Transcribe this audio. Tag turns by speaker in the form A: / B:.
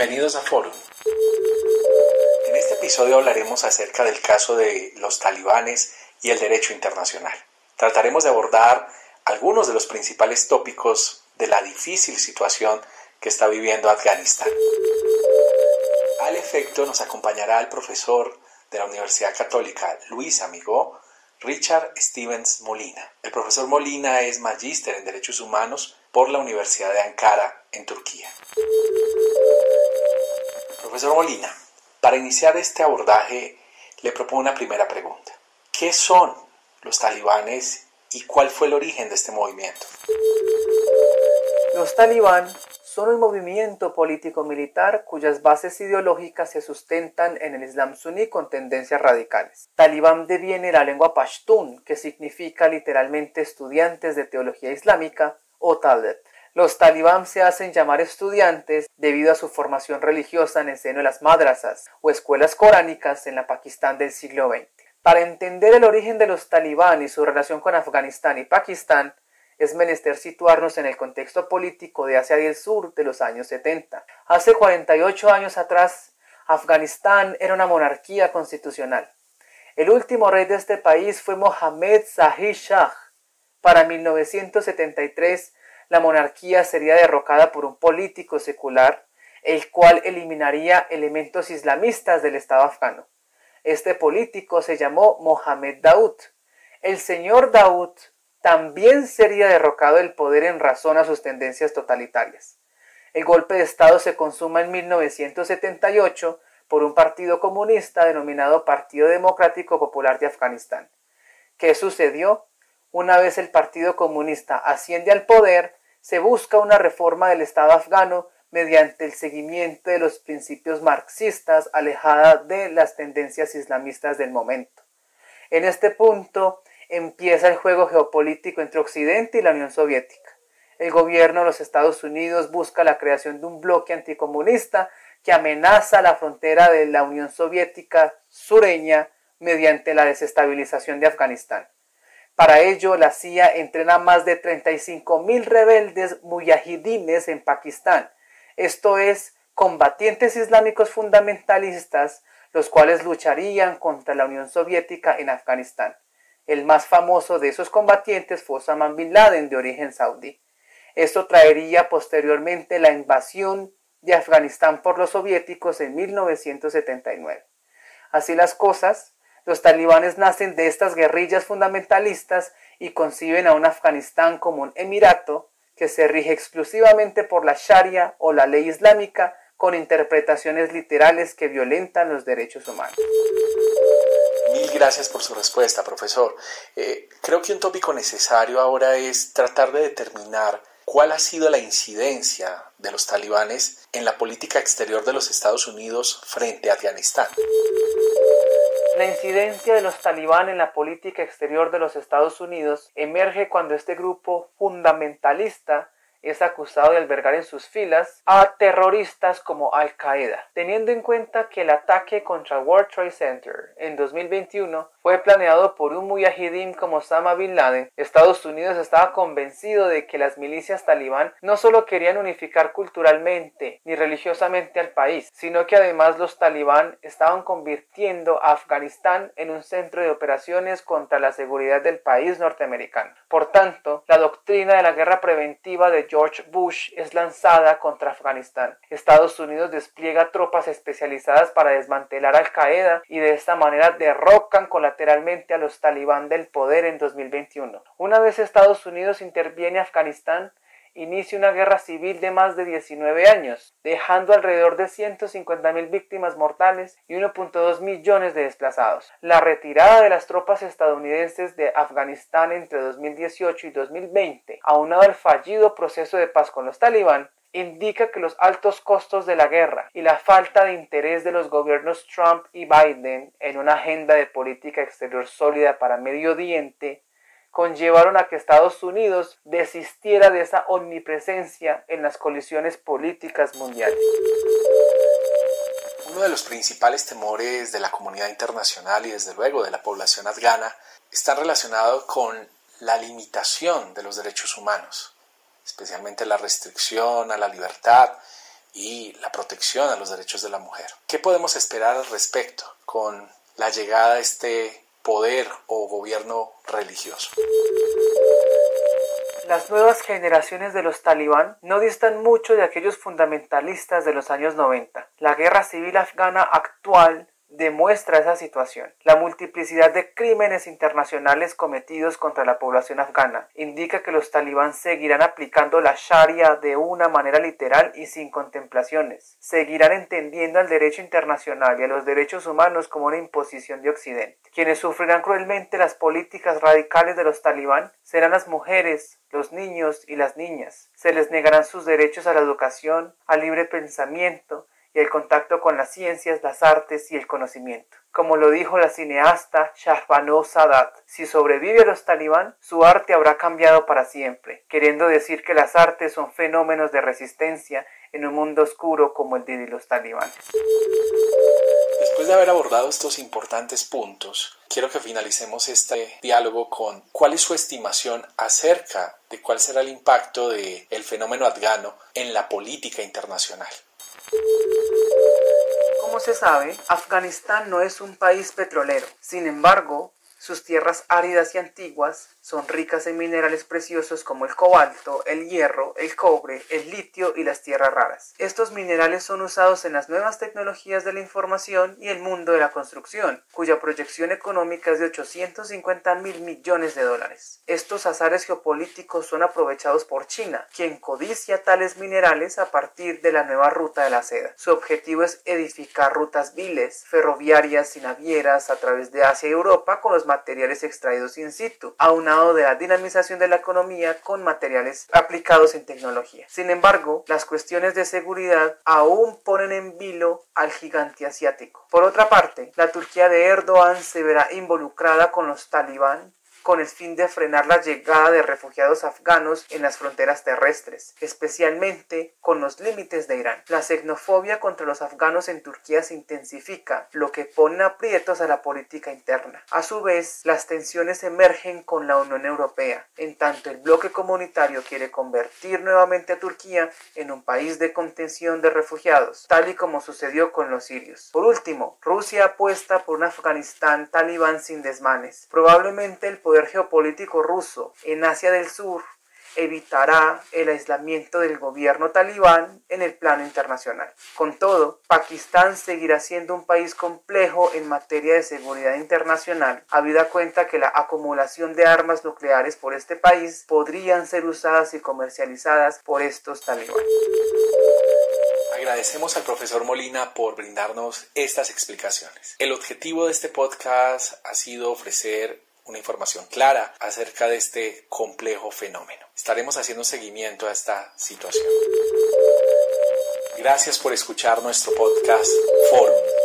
A: Bienvenidos a Forum. En este episodio hablaremos acerca del caso de los talibanes y el derecho internacional. Trataremos de abordar algunos de los principales tópicos de la difícil situación que está viviendo Afganistán. Al efecto nos acompañará el profesor de la Universidad Católica Luis Amigó, Richard Stevens Molina. El profesor Molina es magíster en Derechos Humanos por la Universidad de Ankara, en Turquía. Profesor Molina, para iniciar este abordaje le propongo una primera pregunta. ¿Qué son los talibanes y cuál fue el origen de este movimiento?
B: Los talibán son un movimiento político-militar cuyas bases ideológicas se sustentan en el Islam suní con tendencias radicales. Talibán deviene de la lengua pashtun, que significa literalmente estudiantes de teología islámica, o talib. Los talibán se hacen llamar estudiantes debido a su formación religiosa en el seno de las madrasas o escuelas coránicas en la Pakistán del siglo XX. Para entender el origen de los talibán y su relación con Afganistán y Pakistán, es menester situarnos en el contexto político de Asia del Sur de los años 70. Hace 48 años atrás, Afganistán era una monarquía constitucional. El último rey de este país fue Mohammed Zahir Shah. Para 1973, la monarquía sería derrocada por un político secular, el cual eliminaría elementos islamistas del Estado afgano. Este político se llamó Mohamed Daoud. El señor Daoud también sería derrocado del poder en razón a sus tendencias totalitarias. El golpe de Estado se consuma en 1978 por un partido comunista denominado Partido Democrático Popular de Afganistán. ¿Qué sucedió? Una vez el Partido Comunista asciende al poder, se busca una reforma del Estado afgano mediante el seguimiento de los principios marxistas alejada de las tendencias islamistas del momento. En este punto, empieza el juego geopolítico entre Occidente y la Unión Soviética. El gobierno de los Estados Unidos busca la creación de un bloque anticomunista que amenaza la frontera de la Unión Soviética sureña mediante la desestabilización de Afganistán. Para ello, la CIA entrena más de 35.000 rebeldes muyahidines en Pakistán, esto es, combatientes islámicos fundamentalistas, los cuales lucharían contra la Unión Soviética en Afganistán. El más famoso de esos combatientes fue Osama Bin Laden, de origen saudí. Esto traería posteriormente la invasión de Afganistán por los soviéticos en 1979. Así las cosas, los talibanes nacen de estas guerrillas fundamentalistas y conciben a un Afganistán como un emirato que se rige exclusivamente por la Sharia o la ley islámica con interpretaciones literales que violentan los derechos humanos.
A: Mil gracias por su respuesta, profesor. Eh, creo que un tópico necesario ahora es tratar de determinar cuál ha sido la incidencia de los talibanes en la política exterior de los Estados Unidos frente a Afganistán.
B: La incidencia de los talibán en la política exterior de los Estados Unidos emerge cuando este grupo fundamentalista es acusado de albergar en sus filas a terroristas como Al Qaeda, teniendo en cuenta que el ataque contra World Trade Center en 2021 fue planeado por un mujahidín como Osama Bin Laden. Estados Unidos estaba convencido de que las milicias talibán no solo querían unificar culturalmente ni religiosamente al país, sino que además los talibán estaban convirtiendo a Afganistán en un centro de operaciones contra la seguridad del país norteamericano. Por tanto, la doctrina de la guerra preventiva de George Bush es lanzada contra Afganistán. Estados Unidos despliega tropas especializadas para desmantelar Al Qaeda y de esta manera derrocan colateralmente a los talibán del poder en 2021. Una vez Estados Unidos interviene en Afganistán, inicia una guerra civil de más de 19 años, dejando alrededor de 150.000 víctimas mortales y 1.2 millones de desplazados. La retirada de las tropas estadounidenses de Afganistán entre 2018 y 2020, aunado al fallido proceso de paz con los talibán, indica que los altos costos de la guerra y la falta de interés de los gobiernos Trump y Biden en una agenda de política exterior sólida para Medio Oriente conllevaron a que Estados Unidos desistiera de esa omnipresencia en las colisiones políticas mundiales.
A: Uno de los principales temores de la comunidad internacional y desde luego de la población afgana está relacionado con la limitación de los derechos humanos, especialmente la restricción a la libertad y la protección a los derechos de la mujer. ¿Qué podemos esperar al respecto con la llegada de este poder o gobierno religioso?
B: Las nuevas generaciones de los talibán no distan mucho de aquellos fundamentalistas de los años 90. La guerra civil afgana actual demuestra esa situación. La multiplicidad de crímenes internacionales cometidos contra la población afgana indica que los talibán seguirán aplicando la Sharia de una manera literal y sin contemplaciones. Seguirán entendiendo al derecho internacional y a los derechos humanos como una imposición de Occidente. Quienes sufrirán cruelmente las políticas radicales de los talibán serán las mujeres, los niños y las niñas. Se les negarán sus derechos a la educación, al libre pensamiento, el contacto con las ciencias, las artes y el conocimiento. Como lo dijo la cineasta Shahbano Sadat, si sobrevive a los talibán, su arte habrá cambiado para siempre, queriendo decir que las artes son fenómenos de resistencia en un mundo oscuro como el de los talibanes.
A: Después de haber abordado estos importantes puntos, quiero que finalicemos este diálogo con cuál es su estimación acerca de cuál será el impacto del el fenómeno afgano en la política internacional.
B: Como se sabe, Afganistán no es un país petrolero. Sin embargo, sus tierras áridas y antiguas son ricas en minerales preciosos como el cobalto, el hierro, el cobre, el litio y las tierras raras. Estos minerales son usados en las nuevas tecnologías de la información y el mundo de la construcción, cuya proyección económica es de 850 mil millones de dólares. Estos azares geopolíticos son aprovechados por China, quien codicia tales minerales a partir de la nueva ruta de la seda. Su objetivo es edificar rutas viles, ferroviarias y navieras a través de Asia y Europa con los materiales extraídos in situ, aunado de la dinamización de la economía con materiales aplicados en tecnología. Sin embargo, las cuestiones de seguridad aún ponen en vilo al gigante asiático. Por otra parte, la Turquía de Erdogan se verá involucrada con los talibán con el fin de frenar la llegada de refugiados afganos en las fronteras terrestres, especialmente con los límites de Irán. La xenofobia contra los afganos en Turquía se intensifica, lo que pone aprietos a la política interna. A su vez, las tensiones emergen con la Unión Europea, en tanto el bloque comunitario quiere convertir nuevamente a Turquía en un país de contención de refugiados, tal y como sucedió con los sirios. Por último, Rusia apuesta por un Afganistán talibán sin desmanes. Probablemente el poder geopolítico ruso en Asia del Sur evitará el aislamiento del gobierno talibán en el plano internacional. Con todo, Pakistán seguirá siendo un país complejo en materia de seguridad internacional, habida cuenta que la acumulación de armas nucleares por este país podrían ser usadas y comercializadas por estos talibanes.
A: Agradecemos al profesor Molina por brindarnos estas explicaciones. El objetivo de este podcast ha sido ofrecer una información clara acerca de este complejo fenómeno. Estaremos haciendo seguimiento a esta situación. Gracias por escuchar nuestro podcast Forum.